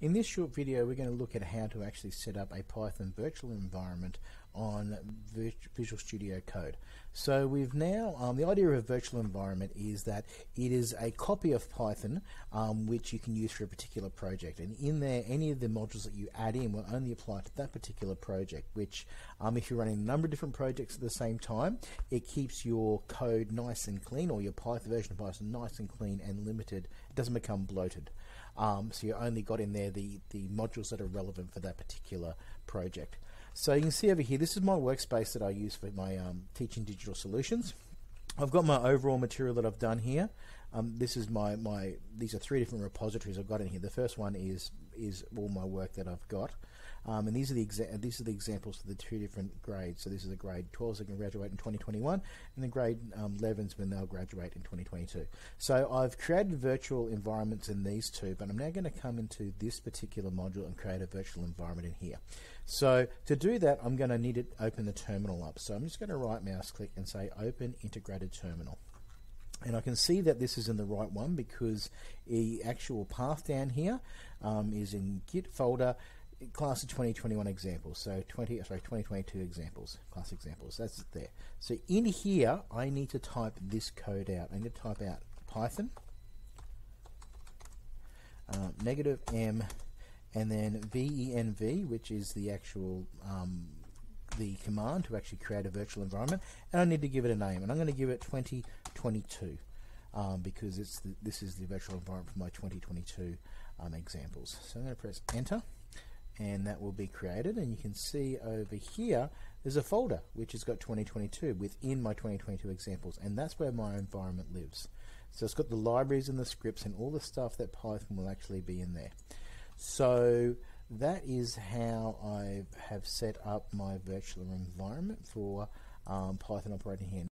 In this short video we're going to look at how to actually set up a Python virtual environment on Visual Studio Code. So we've now, um, the idea of a virtual environment is that it is a copy of Python um, which you can use for a particular project and in there any of the modules that you add in will only apply to that particular project which um, if you're running a number of different projects at the same time it keeps your code nice and clean or your Python version of Python nice and clean and limited. It doesn't become bloated. Um, so you only got in there the, the modules that are relevant for that particular project. So you can see over here, this is my workspace that I use for my um, teaching digital solutions. I've got my overall material that I've done here. Um, this is my, my, these are three different repositories I've got in here. The first one is, is all my work that I've got. Um, and these are the exa these are the examples for the two different grades. So this is the grade 12s that can graduate in 2021, and the grade um, 11s when they'll graduate in 2022. So I've created virtual environments in these two, but I'm now going to come into this particular module and create a virtual environment in here. So to do that, I'm going to need to open the terminal up. So I'm just going to right mouse click and say Open Integrated Terminal. And I can see that this is in the right one because the actual path down here um, is in Git folder class of 2021 examples. So 20, sorry, 2022 examples, class examples. That's there. So in here, I need to type this code out. I need to type out Python, uh, negative m, and then venv, which is the actual um, the command to actually create a virtual environment, and I need to give it a name, and I'm going to give it 2022 um, because it's the, this is the virtual environment for my 2022 um, examples. So I'm going to press enter and that will be created and you can see over here there's a folder which has got 2022 within my 2022 examples and that's where my environment lives so it's got the libraries and the scripts and all the stuff that Python will actually be in there so that is how I have set up my virtual environment for um, Python operating here